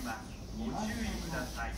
ご注意ください。